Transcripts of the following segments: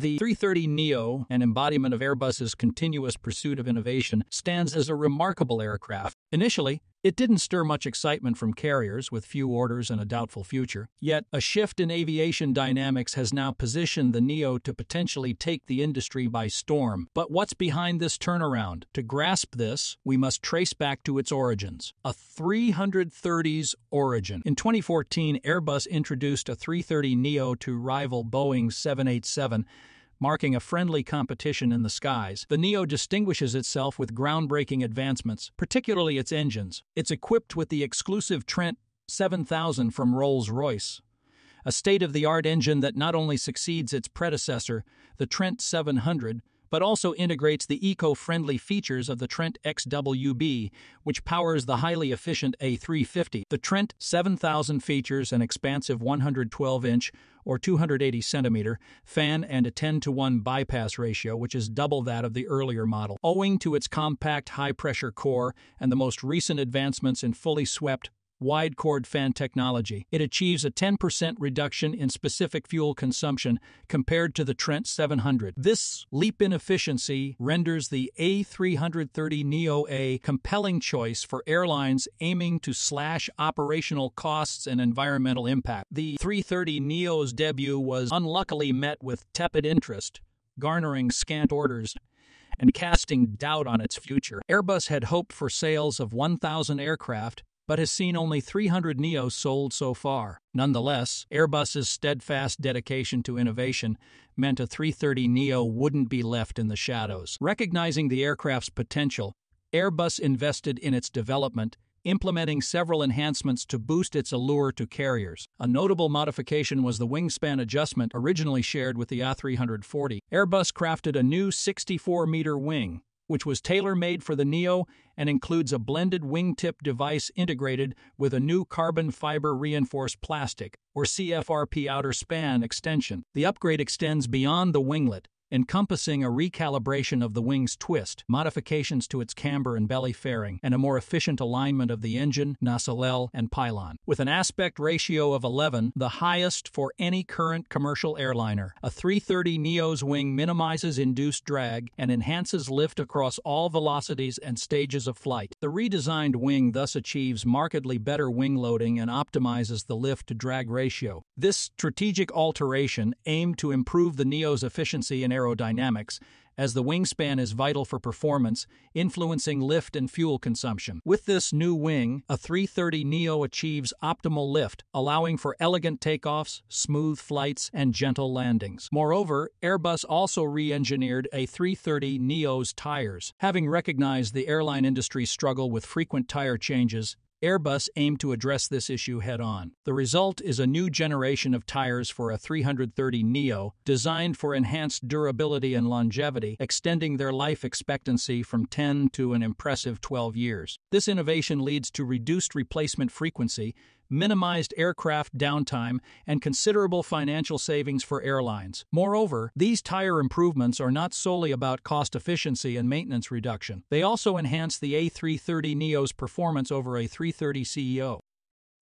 The 330neo, an embodiment of Airbus's continuous pursuit of innovation, stands as a remarkable aircraft. Initially, it didn't stir much excitement from carriers with few orders and a doubtful future. Yet, a shift in aviation dynamics has now positioned the Neo to potentially take the industry by storm. But what's behind this turnaround? To grasp this, we must trace back to its origins. A 330's origin. In 2014, Airbus introduced a 330 Neo to rival Boeing's 787 marking a friendly competition in the skies. The Neo distinguishes itself with groundbreaking advancements, particularly its engines. It's equipped with the exclusive Trent 7000 from Rolls-Royce, a state-of-the-art engine that not only succeeds its predecessor, the Trent 700, but also integrates the eco-friendly features of the Trent XWB, which powers the highly efficient A350. The Trent 7000 features an expansive 112-inch or 280 centimeter fan and a 10 to 1 bypass ratio, which is double that of the earlier model. Owing to its compact high-pressure core and the most recent advancements in fully swept wide chord fan technology. It achieves a 10% reduction in specific fuel consumption compared to the Trent 700. This leap in efficiency renders the A330 Neo a compelling choice for airlines aiming to slash operational costs and environmental impact. The 330 Neo's debut was unluckily met with tepid interest, garnering scant orders and casting doubt on its future. Airbus had hoped for sales of 1,000 aircraft but has seen only 300 Neos sold so far. Nonetheless, Airbus's steadfast dedication to innovation meant a 330 Neo wouldn't be left in the shadows. Recognizing the aircraft's potential, Airbus invested in its development, implementing several enhancements to boost its allure to carriers. A notable modification was the wingspan adjustment originally shared with the A340. Airbus crafted a new 64-meter wing, which was tailor-made for the Neo and includes a blended wingtip device integrated with a new carbon fiber reinforced plastic, or CFRP outer span extension. The upgrade extends beyond the winglet, encompassing a recalibration of the wing's twist, modifications to its camber and belly fairing, and a more efficient alignment of the engine, nacelle, and pylon. With an aspect ratio of 11, the highest for any current commercial airliner, a 330 Neo's wing minimizes induced drag and enhances lift across all velocities and stages of flight. The redesigned wing thus achieves markedly better wing loading and optimizes the lift-to-drag ratio. This strategic alteration aimed to improve the Neo's efficiency and aerodynamics, as the wingspan is vital for performance, influencing lift and fuel consumption. With this new wing, a 330 Neo achieves optimal lift, allowing for elegant takeoffs, smooth flights, and gentle landings. Moreover, Airbus also re-engineered a 330 Neo's tires. Having recognized the airline industry's struggle with frequent tire changes, Airbus aimed to address this issue head on. The result is a new generation of tires for a 330 Neo, designed for enhanced durability and longevity, extending their life expectancy from 10 to an impressive 12 years. This innovation leads to reduced replacement frequency, minimized aircraft downtime, and considerable financial savings for airlines. Moreover, these tire improvements are not solely about cost efficiency and maintenance reduction. They also enhance the A330 Neo's performance over a 330 CEO.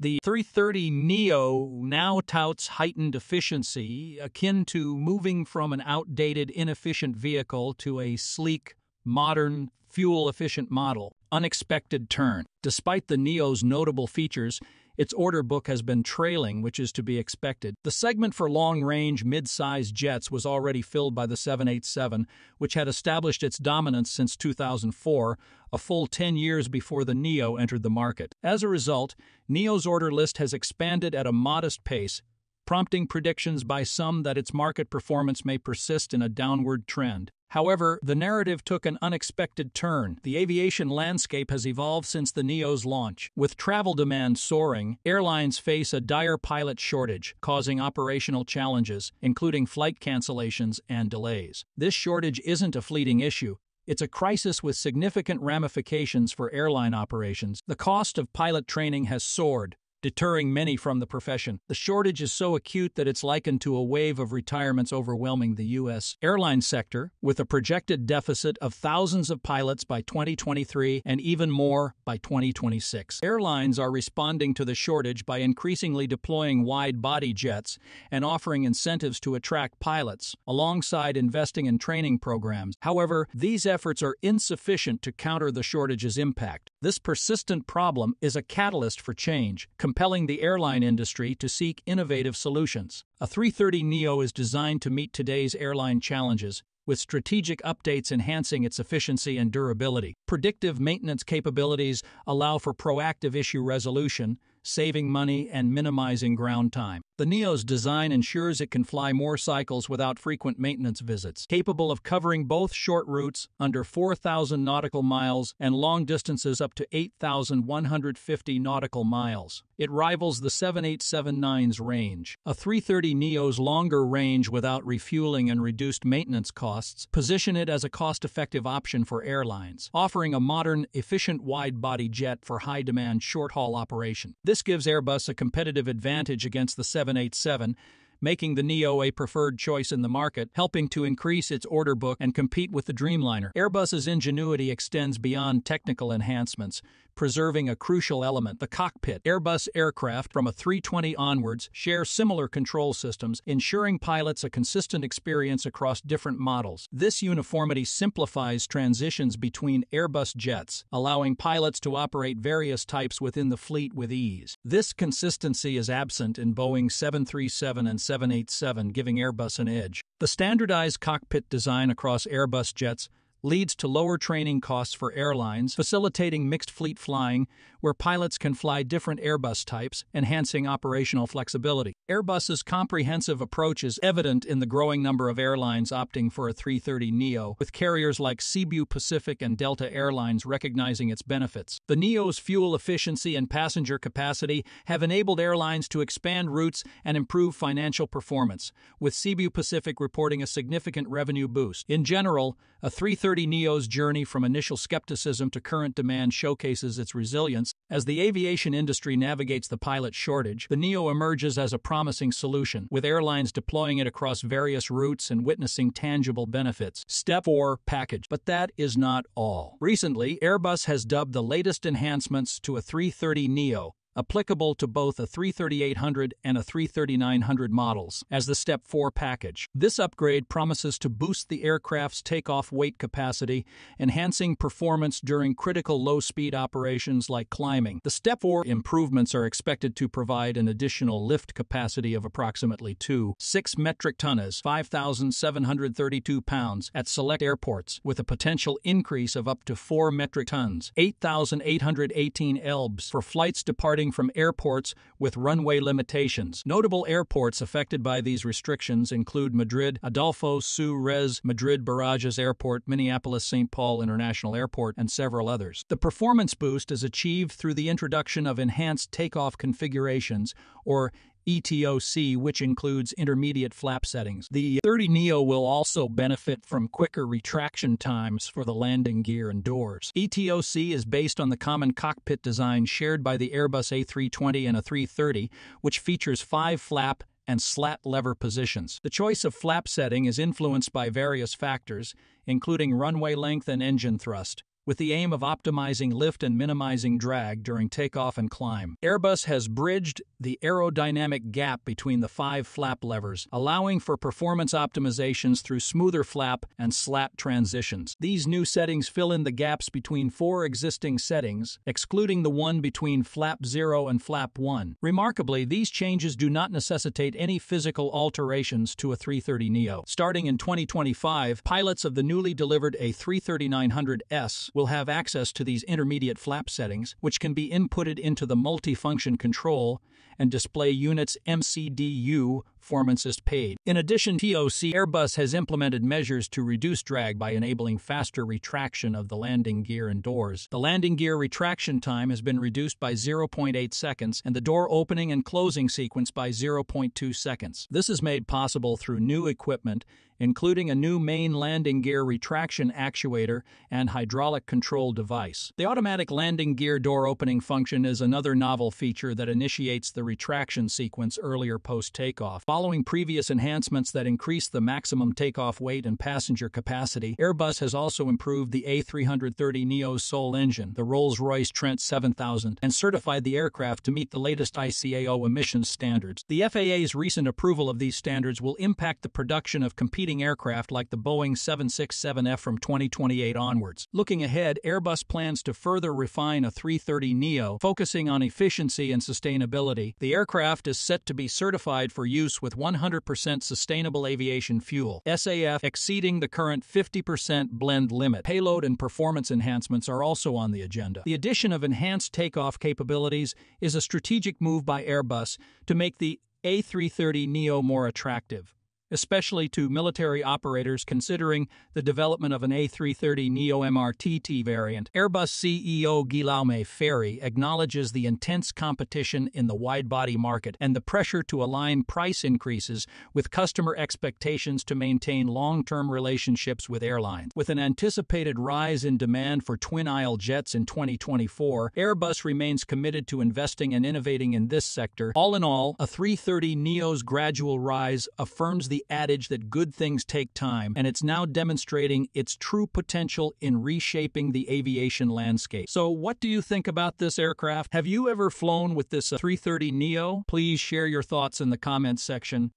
The 330 Neo now touts heightened efficiency, akin to moving from an outdated, inefficient vehicle to a sleek, modern, fuel efficient model. Unexpected turn. Despite the Neo's notable features, its order book has been trailing, which is to be expected. The segment for long-range, mid-sized jets was already filled by the 787, which had established its dominance since 2004, a full 10 years before the Neo entered the market. As a result, Neo's order list has expanded at a modest pace, prompting predictions by some that its market performance may persist in a downward trend. However, the narrative took an unexpected turn. The aviation landscape has evolved since the NEO's launch. With travel demand soaring, airlines face a dire pilot shortage, causing operational challenges, including flight cancellations and delays. This shortage isn't a fleeting issue. It's a crisis with significant ramifications for airline operations. The cost of pilot training has soared, deterring many from the profession. The shortage is so acute that it's likened to a wave of retirements overwhelming the U.S. airline sector, with a projected deficit of thousands of pilots by 2023 and even more by 2026. Airlines are responding to the shortage by increasingly deploying wide body jets and offering incentives to attract pilots, alongside investing in training programs. However, these efforts are insufficient to counter the shortage's impact. This persistent problem is a catalyst for change, compelling the airline industry to seek innovative solutions. A 330 Neo is designed to meet today's airline challenges, with strategic updates enhancing its efficiency and durability. Predictive maintenance capabilities allow for proactive issue resolution, saving money and minimizing ground time. The Neo's design ensures it can fly more cycles without frequent maintenance visits, capable of covering both short routes under 4,000 nautical miles and long distances up to 8,150 nautical miles. It rivals the 787-9's range. A 330 Neo's longer range without refueling and reduced maintenance costs position it as a cost-effective option for airlines, offering a modern, efficient wide-body jet for high-demand short-haul operation. This gives Airbus a competitive advantage against the 787, making the Neo a preferred choice in the market, helping to increase its order book and compete with the Dreamliner. Airbus's ingenuity extends beyond technical enhancements, preserving a crucial element, the cockpit. Airbus aircraft from a 320 onwards share similar control systems, ensuring pilots a consistent experience across different models. This uniformity simplifies transitions between Airbus jets, allowing pilots to operate various types within the fleet with ease. This consistency is absent in Boeing 737 and 787, giving Airbus an edge. The standardized cockpit design across Airbus jets leads to lower training costs for airlines, facilitating mixed fleet flying, where pilots can fly different Airbus types, enhancing operational flexibility. Airbus's comprehensive approach is evident in the growing number of airlines opting for a 330 Neo, with carriers like Cebu Pacific and Delta Airlines recognizing its benefits. The Neo's fuel efficiency and passenger capacity have enabled airlines to expand routes and improve financial performance, with Cebu Pacific reporting a significant revenue boost. In general, a 330 Neo's journey from initial skepticism to current demand showcases its resilience. As the aviation industry navigates the pilot shortage, the Neo emerges as a promising solution, with airlines deploying it across various routes and witnessing tangible benefits. Step 4 Package. But that is not all. Recently, Airbus has dubbed the latest enhancements to a 330 Neo applicable to both a 33800 and a 33900 models, as the Step 4 package. This upgrade promises to boost the aircraft's takeoff weight capacity, enhancing performance during critical low-speed operations like climbing. The Step 4 improvements are expected to provide an additional lift capacity of approximately 2, 6 metric tons, 5,732 pounds, at select airports, with a potential increase of up to 4 metric tons, 8,818 elbs, for flights departing from airports with runway limitations. Notable airports affected by these restrictions include Madrid, Adolfo Suárez, Madrid Barajas Airport, Minneapolis St. Paul International Airport, and several others. The performance boost is achieved through the introduction of enhanced takeoff configurations, or ETOC, which includes intermediate flap settings. The 30 Neo will also benefit from quicker retraction times for the landing gear and doors. ETOC is based on the common cockpit design shared by the Airbus A320 and A330, which features five flap and slat lever positions. The choice of flap setting is influenced by various factors, including runway length and engine thrust with the aim of optimizing lift and minimizing drag during takeoff and climb. Airbus has bridged the aerodynamic gap between the five flap levers, allowing for performance optimizations through smoother flap and slat transitions. These new settings fill in the gaps between four existing settings, excluding the one between flap 0 and flap 1. Remarkably, these changes do not necessitate any physical alterations to a 330 Neo. Starting in 2025, pilots of the newly delivered A330-900S will have access to these intermediate flap settings, which can be inputted into the multifunction control and display unit's MCDU performance is paid. In addition, to TOC Airbus has implemented measures to reduce drag by enabling faster retraction of the landing gear and doors. The landing gear retraction time has been reduced by 0.8 seconds and the door opening and closing sequence by 0.2 seconds. This is made possible through new equipment including a new main landing gear retraction actuator and hydraulic control device. The automatic landing gear door opening function is another novel feature that initiates the retraction sequence earlier post takeoff. Following previous enhancements that increase the maximum takeoff weight and passenger capacity, Airbus has also improved the A330neo's sole engine, the Rolls Royce Trent 7000, and certified the aircraft to meet the latest ICAO emissions standards. The FAA's recent approval of these standards will impact the production of competing aircraft like the Boeing 767F from 2028 onwards. Looking ahead, Airbus plans to further refine a 330neo, focusing on efficiency and sustainability. The aircraft is set to be certified for use with 100% sustainable aviation fuel, SAF exceeding the current 50% blend limit. Payload and performance enhancements are also on the agenda. The addition of enhanced takeoff capabilities is a strategic move by Airbus to make the A330neo more attractive especially to military operators considering the development of an A330neo MRTT variant. Airbus CEO Guillaume Faury acknowledges the intense competition in the wide-body market and the pressure to align price increases with customer expectations to maintain long-term relationships with airlines. With an anticipated rise in demand for twin-aisle jets in 2024, Airbus remains committed to investing and innovating in this sector. All in all, a 330 Neo's gradual rise affirms adage that good things take time, and it's now demonstrating its true potential in reshaping the aviation landscape. So, what do you think about this aircraft? Have you ever flown with this uh, 330 Neo? Please share your thoughts in the comments section.